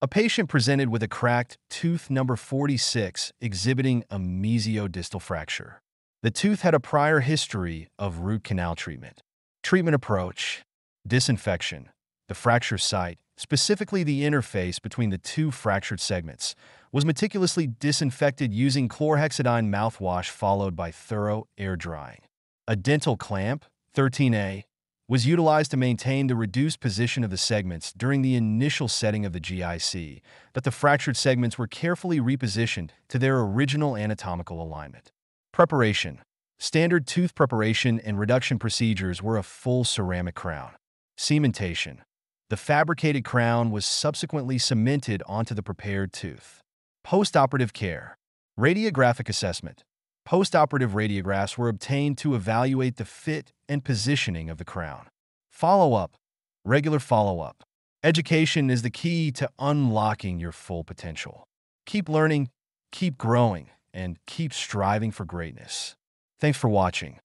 A patient presented with a cracked tooth number 46 exhibiting a mesiodistal fracture. The tooth had a prior history of root canal treatment. Treatment approach disinfection. The fracture site, specifically the interface between the two fractured segments, was meticulously disinfected using chlorhexidine mouthwash followed by thorough air drying. A dental clamp, 13A, was utilized to maintain the reduced position of the segments during the initial setting of the GIC, but the fractured segments were carefully repositioned to their original anatomical alignment. Preparation Standard tooth preparation and reduction procedures were a full ceramic crown. Cementation The fabricated crown was subsequently cemented onto the prepared tooth. Postoperative care Radiographic assessment Postoperative radiographs were obtained to evaluate the fit and positioning of the crown. Follow up Regular follow up. Education is the key to unlocking your full potential. Keep learning, keep growing, and keep striving for greatness. Thanks for watching.